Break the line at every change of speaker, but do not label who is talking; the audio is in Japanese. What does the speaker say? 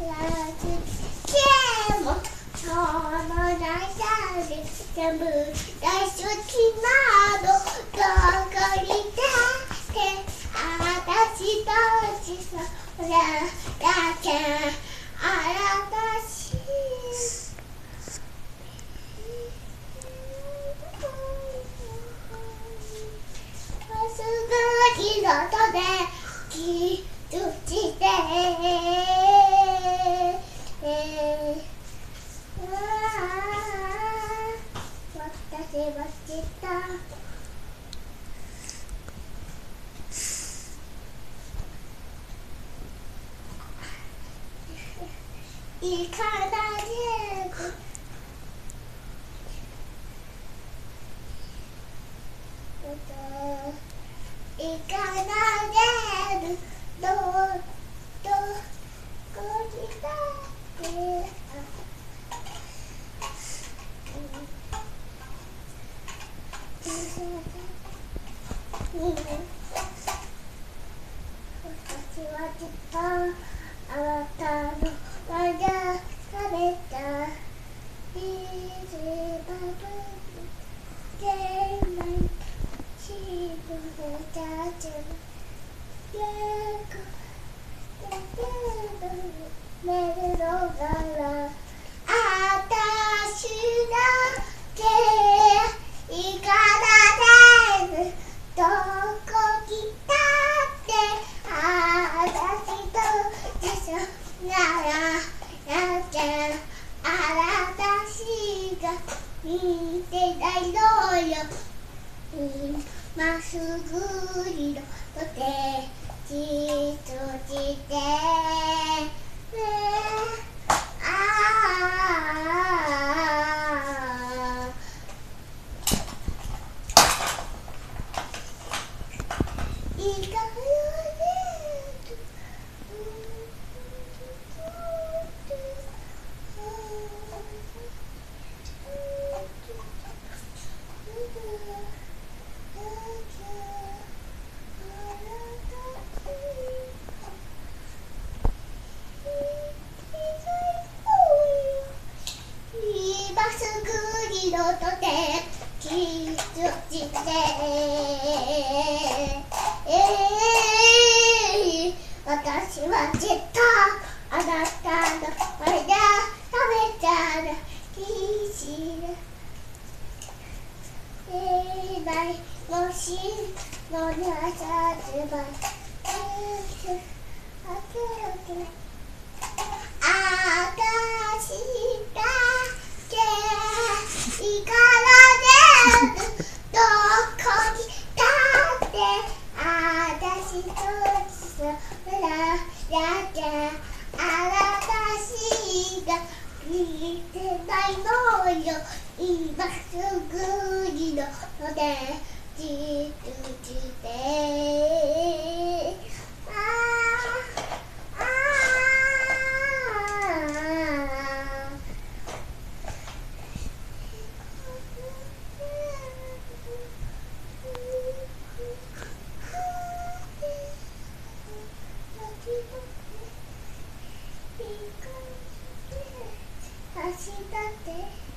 でもしょうもないだで全部大好きのどこにだって私とで気づしてうわ私は知った行かないかないでどどこにだってうん私はずっとあなたのまだ食べたビーズバブルでないシートでたちゃうよくメルロがらあたしだけ行かないどこ来たってあたしと一緒ならやけんあたしが見てないのよ。まっすぐにろとてじっとしてああいいかよね今すぐにのとて気づいてえー私は絶対あなたの前で食べたらきしえない。もしのなさずばあけあけ。言ってないのよ。今すぐにのでじっとして。あああピンク Thank you.